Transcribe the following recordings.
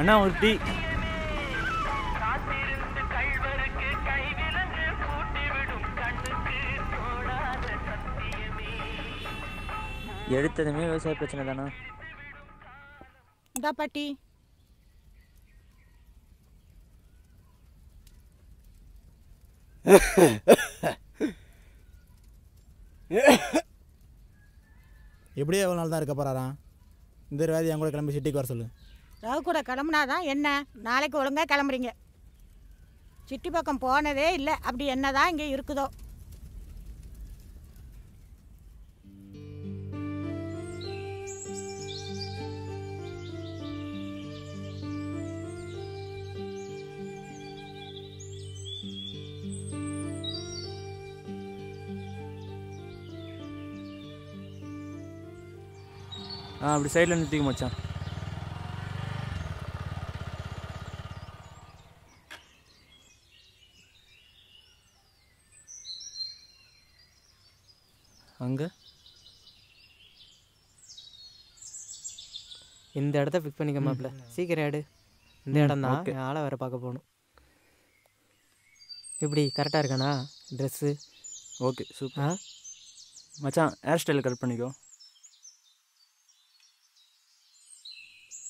அண்ணா ஒரு டீ எடுத்ததுமே விவசாய பிரச்சனை தானா? இந்தா பாட்டி. எப்படியே எவ்வளோ நாள் தான் இருக்க போகிறாராம் இந்த வேதி என் கூட கிளம்பி சிட்டிக்கு வர சொல்லு. ரகு கூட கிளம்புனாதான் என்ன? நாளைக்கு ஒழுங்காக கிளம்புறீங்க. சிட்டி பக்கம் போனதே இல்லை. அப்படி என்ன தான் இங்கே இருக்குதோ. ஆ அப்படி சைடில் நிறுத்திக்க மச்சான். அங்கே? இந்த இடத்த ஃபிக்ஸ் பண்ணிக்க சீக்கிரம் எடு. இந்த இடம் தான். ஆளை வேற பார்க்க போகணும். எப்படி? கரெக்டாக இருக்கானா? ட்ரெஸ்ஸு ஓகே ஆ? சூப்பர் மச்சான் ஹேர் ஸ்டைல் கட் பண்ணிக்கோ.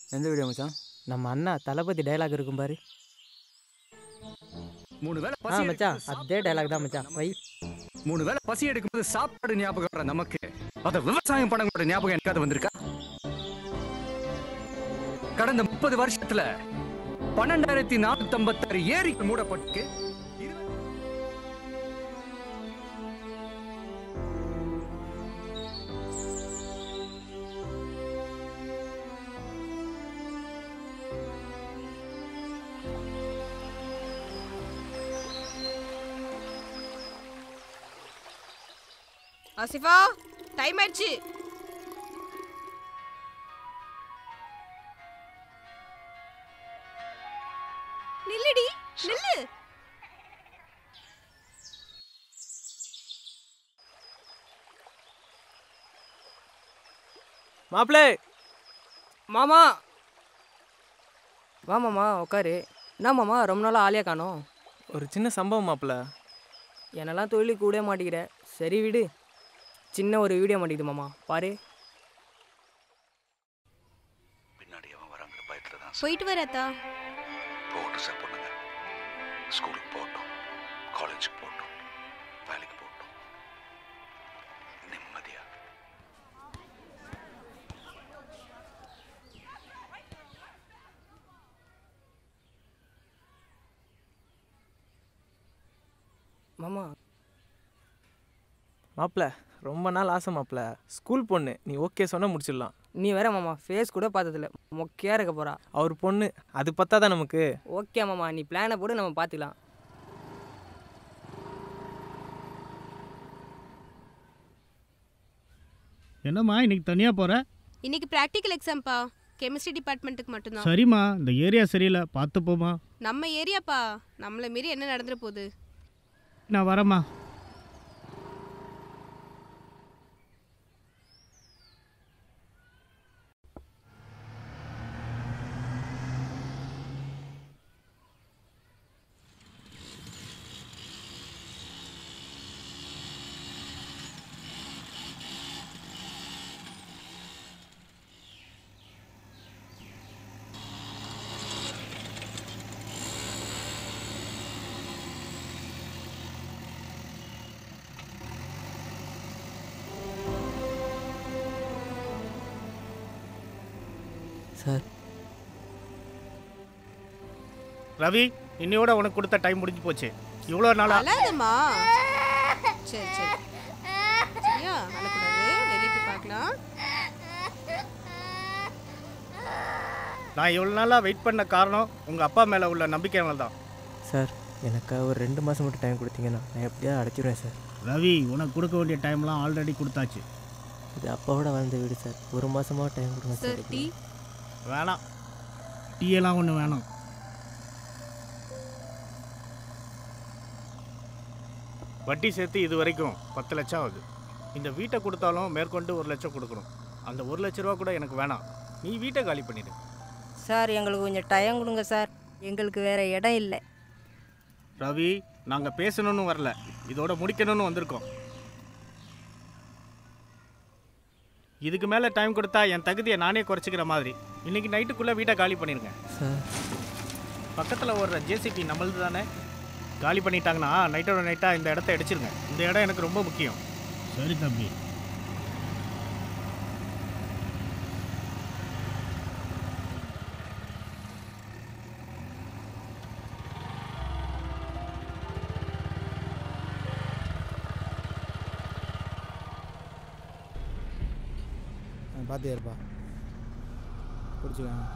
எந்த வீடியோ மச்சான்? நம்ம அண்ணா தளபதி டைலாக் இருக்கும் பாரு. மூணு வேளை ஆ மச்சான் அதே டைலாக் தான் மச்சான். வை. சாப்~ மூணு வேளை பசி எடுக்கும்போது சாப்பாடு ஞாபகம் வர நமக்கு. அத விவசாயம் பண்ணவங்களோட ஞாபகம் எனக்காவது வந்திருக்கா? கடந்த முப்பது வருஷத்துல பன்னெண்டாயிரத்தி நானூத்தி ஐம்பத்தாறு ஏரிகள் மூடப்பட்டு ஆசிஃபா டைம் ஆயிடுச்சு. நில்லுடி நில்லு. மாப்பிளே மாமா. வா மாமா உட்காரு என்ன மாமா ரொம்ப நாளாக ஆளையா காணோம். ஒரு சின்ன சம்பவம் மாப்பிள்ள. என்னெல்லாம் தொழிலுக்கு கூட மாட்டிக்கிற. சரி விடு. சின்ன ஒரு வீடியோ மாட்டிக்குது மாமா. பாரு. பின்னாடி அவன் வராங்கிற பயத்தில் தான் போயிட்டு வரத்தா போகட்டும் சார் பொண்ணுங்க ஸ்கூலுக்கு போகட்டும். காலேஜுக்கு போகட்டும். வேலைக்கு போகட்டும். நிம்மதியா. மாமா. மாப்பிள்ள. ரொம்ப நாள் ஆசை மாப்பிள்ள. ஸ்கூல் பொண்ணு. நீ ஓகே சொன்னா முடிச்சிடலாம். நீ வேற மாமா ஃபேஸ் கூட பார்த்ததில்ல. மொக்கையாக இருக்க போறா. அவர் பொண்ணு. அது பத்தாதான் நமக்கு? ஓகே மாமா நீ பிளானை போடு நம்ம பார்த்துக்கலாம் என்னம்மா இன்னைக்கு தனியாக போகிற இன்னைக்கு ப்ராக்டிக்கல் எக்ஸாம்ப்பா கெமிஸ்ட்ரி டிபார்ட்மெண்ட்டுக்கு மட்டும்தான். சரிம்மா இந்த ஏரியா சரியில்லை. பார்த்து போம்மா. நம்ம ஏரியாப்பா நம்மளை மீறி என்ன நடந்துட போகுது? நான் வரேம்மா. சார். ரவி இன்னையோட உனக்கு கொடுத்த டைம் முடிஞ்சு போச்சு. இவ்வளோ நாளா அழாதம்மா. சரி சரி. சரியா? அழக்கூடாது. வெளியே போய் பார்க்கலாம். நான் இவ்வளோ நாளாக வெயிட் பண்ண காரணம் உங்கள் அப்பா மேலே உள்ள நம்பிக்கையால தான் சார் எனக்கு ஒரு ரெண்டு மாதம் மட்டும் டைம் கொடுத்தீங்கன்னா நான் எப்படியாவது அடைச்சிடுவேன் சார். ரவி உனக்கு கொடுக்க வேண்டிய டைம்லாம் ஆல்ரெடி கொடுத்தாச்சு. இது அப்பாவோட வளர்ந்த வீடு சார். ஒரு மாசமா டைம் கொடுங்க சார். சார் டீ வேணாம். டீயெல்லாம் ஒன்று வேணாம். வட்டி சேர்த்து இது வரைக்கும் பத்து லட்சம் ஆகுது. இந்த வீட்டை கொடுத்தாலும் மேற்கொண்டு ஒரு லட்சம் கொடுக்கணும். அந்த ஒரு லட்ச ரூபா கூட எனக்கு வேணாம். நீ வீட்டை காலி பண்ணிடு. சார் எங்களுக்கு கொஞ்சம் டைம் கொடுங்க சார். எங்களுக்கு வேறு இடம் இல்லை. ரவி நாங்கள் பேசணும்னு வரல. இதோட முடிக்கணும்னு வந்திருக்கோம். இதுக்கு மேலே டைம் கொடுத்தா என் தகுதியை நானே குறைச்சிக்கிற மாதிரி. இன்னைக்கு நைட்டுக்குள்ளே வீட்டை காலி பண்ணிடுங்க பக்கத்தில் ஓடுற ஜேசிபி நம்மளது தானே காலி பண்ணிட்டாங்கன்னா நைட்டோட நைட்டாக இந்த இடத்த அடிச்சிருங்க இந்த இடம் எனக்கு ரொம்ப முக்கியம். சரி தம்பி. பார்த்து இருப்பா? பிடிச்சிக்கோங்க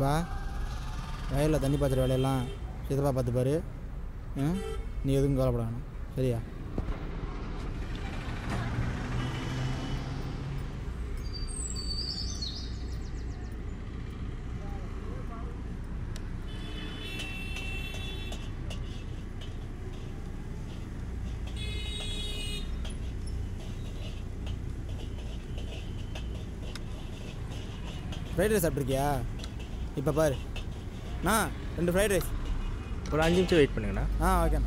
பா வயலில் தண்ணி பாய்ச்சிற வேலையெல்லாம் சித்தப்பா பார்த்துப்பாரு. நீ எதுவும் கவலைப்பட வேணும். சரியா? ஃப்ரைட் ரைஸ் சாப்பிட்ருக்கியா இப்போ பாரு. அண்ணா ரெண்டு ஃப்ரைட் ரைஸ் ஒரு அஞ்சு நிமிஷம் வெயிட் பண்ணுங்கண்ணா. ஆ ஓகே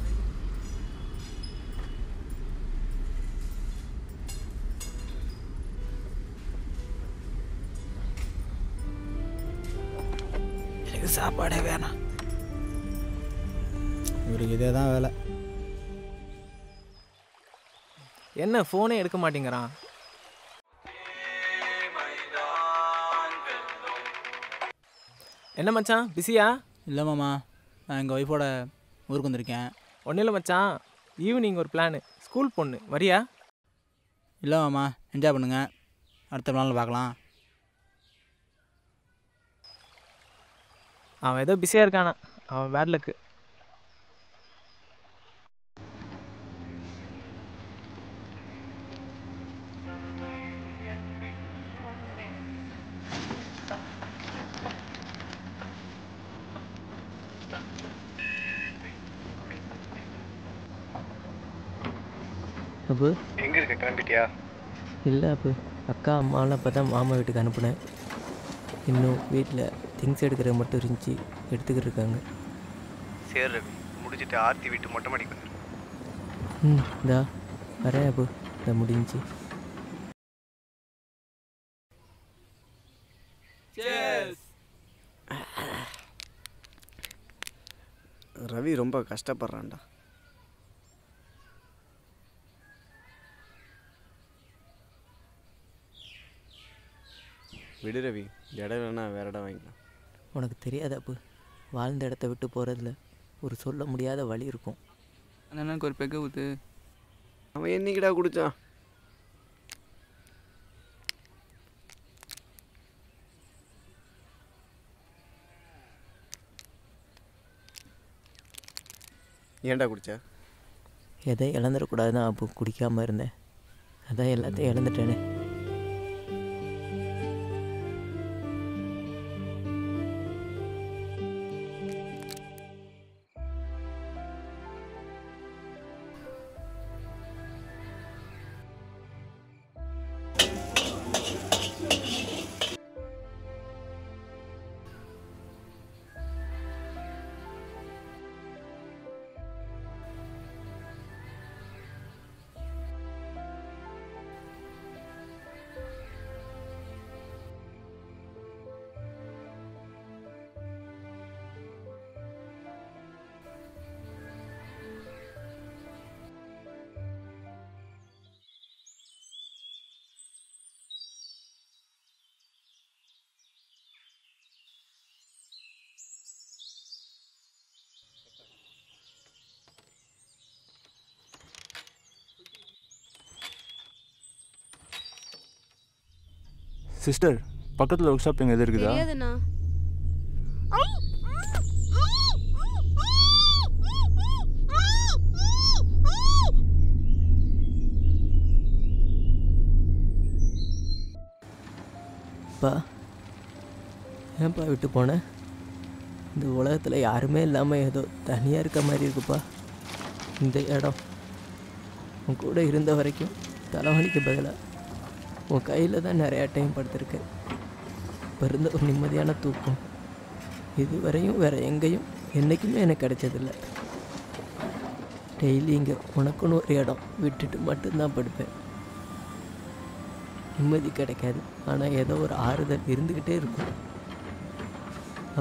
எனக்கு சாப்பாடே வேணாம். இவருக்கு இதே தான் வேலை. என்ன ஃபோனே எடுக்க மாட்டேங்கிறான். என்ன மச்சான்? பிஸியா? இல்லை மாமா. நான் எங்கள் ஒய்ஃபோட ஊருக்கு வந்திருக்கேன். ஒன்றும் இல்லை மச்சான். ஈவினிங் ஒரு பிளானு ஸ்கூல் பொண்ணு. வரியா? இல்லை மாமா. என்ஜாய் பண்ணுங்க. அடுத்த நாளில் பார்க்கலாம். அவன் ஏதோ பிஸியாக இருக்கானா அவன் பேட் அப்பு. எங்கே இருக்க? கிளம்பிட்டியா? இல்லை அப்பு. அக்கா அம்மாலாம் இப்போ தான் மாமா வீட்டுக்கு அனுப்புனேன். இன்னும் வீட்டில் திங்ஸ் எடுக்கிறது மட்டும் இருந்துச்சு. எடுத்துக்கிட்டு இருக்காங்க. சரி ரவி. முடிச்சுட்டு ஆர்த்தி வீட்டு மொட்டை மாடிக்கு வந்துரு. ம் இந்தா. வரேன் அப்பு. இந்த முடிஞ்சு ரவி ரொம்ப கஷ்டப்படுறான்டா. விடு ரவி இடம் வேணா வேற இடம் வாங்கிக்கலாம். உனக்கு தெரியாது அப்பு வாழ்ந்த இடத்த விட்டு போகிறதுல ஒரு சொல்ல முடியாத வழி இருக்கும். அந்த அண்ணனுக்கு ஒரு பெக்க ஊற்று அவன் என்னைக்கிடா குடிச்சான்? ஏன்டா குடிச்ச? எதை இழந்துடக்கூடாது தான் அப்போ குடிக்காமல் இருந்தேன். அதான் எல்லாத்தையும் இழந்துட்டேனே. சிஸ்டர் பக்கத்தில் ஒர்க் ஷாப் எங்கே எது இருக்குதா? தெரியாதுண்ணா. அப்பா ஏன்ப்பா விட்டு போனேன் இந்த உலகத்தில் யாருமே இல்லாமல் ஏதோ தனியாக இருக்க மாதிரி இருக்குப்பா. இந்த இடம். உன் கூட இருந்த வரைக்கும் தலைவலிக்கு பதிலாக உன் கையில் தான் நிறையா டைம் படுத்திருக்கேன் இப்போ இருந்த ஒரு நிம்மதியான தூக்கம். இதுவரையும் வேறு எங்கேயும் என்றைக்குமே எனக்கு கிடைச்சதில்ல. டெய்லி இங்கே உனக்குன்னு ஒரு இடம் விட்டுட்டு மட்டும்தான் படுப்பேன். நிம்மதி கிடைக்காது. ஆனால் ஏதோ ஒரு ஆறுதல் இருந்துக்கிட்டே இருக்கும்.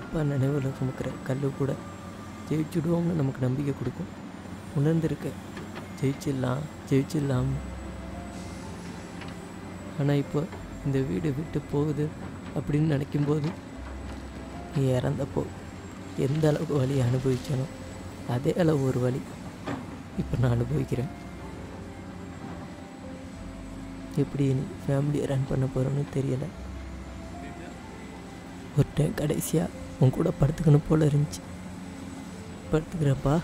அப்பா நினைவில் சுமக்கிற கல் கூட ஜெயிச்சுடுவோம்னு நமக்கு நம்பிக்கை கொடுக்கும். உணர்ந்திருக்க ஜெயிச்சிடலாம் ஜெயிச்சிடலாம்னு ஆனால் இப்போ இந்த வீடு விட்டு போகுது அப்படின்னு நினைக்கும்போது நீ இறந்தப்போ எந்த அளவுக்கு வழியை அனுபவிச்சனோ அதே அளவு ஒரு வழி இப்போ நான் அனுபவிக்கிறேன். எப்படி நீ ஃபேமிலியை ரன் பண்ண போகிறோன்னு தெரியலை. ஒரு டைம் கடைசியாக உன் கூட படுத்துக்கணும் போல இருந்துச்சு. படுத்துக்கிறப்பா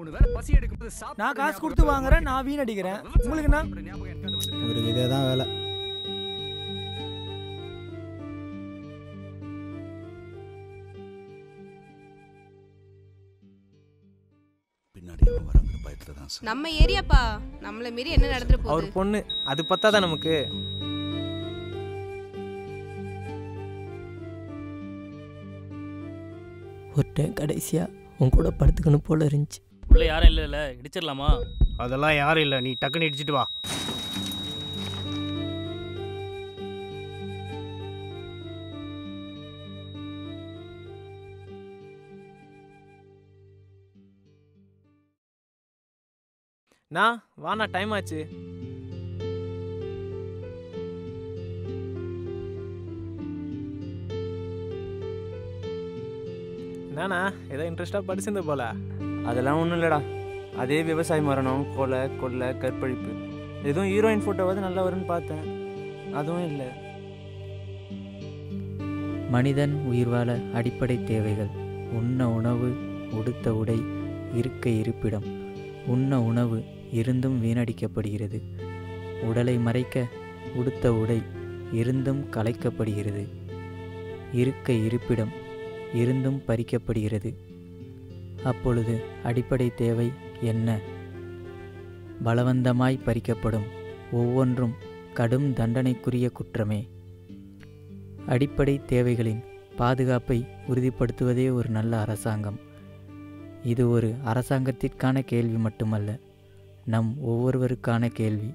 மூணு வேளை பசி எடுக்கும்போது சாப்பாடு நான் காசு கொடுத்து வாங்குறேன் நான் வீணடிக்கிறேன் உங்களுக்கு என்ன? இவருக்கு இதே தான் வேலை நம்ம ஏரியாப்பா. நம்மளை மீறி என்ன நடந்துட்டு அவர் போகுது பொண்ணு அது பத்தாதான் நமக்கு? ஒரு டைம் கடைசியாக உன் கூட படுத்துக்கணும் போல இருந்துச்சு. உள்ள யாரும் இல்லைல்ல இடிச்சிடலாமா? அதெல்லாம் யாரும் இல்லை நீ டக்குன்னு இடிச்சிட்டு வா. நான் வாண்ணா டைம் ஆச்சு. என்னண்ணா ஏதோ இன்ட்ரெஸ்டாக படிச்சிருந்த போல. அதெல்லாம் ஒன்றும் இல்லைடா. அதே விவசாய மரணம் கொலை கொள்ளை கற்பழிப்பு. எதுவும் ஹீரோயின் ஃபோட்டோவாவது நல்லா வரும்னு பார்த்தேன். அதுவும் இல்லை. மனிதன் உயிர் வாழ அடிப்படை தேவைகள். உண்ண உணவு உடுத்த உடை இருக்க இருப்பிடம். உண்ண உணவு இருந்தும் வீணடிக்கப்படுகிறது. உடலை மறைக்க உடுத்த உடை இருந்தும் கலைக்கப்படுகிறது. இருக்க இருப்பிடம் இருந்தும் பறிக்கப்படுகிறது. அப்பொழுது அடிப்படை தேவை என்ன? பலவந்தமாய் பறிக்கப்படும் ஒவ்வொன்றும் கடும் தண்டனைக்குரிய குற்றமே. அடிப்படை தேவைகளின் பாதுகாப்பை உறுதிப்படுத்துவதே ஒரு நல்ல அரசாங்கம். இது ஒரு அரசாங்கத்திற்கான கேள்வி மட்டுமல்ல நம் ஒவ்வொருவருக்கான கேள்வி.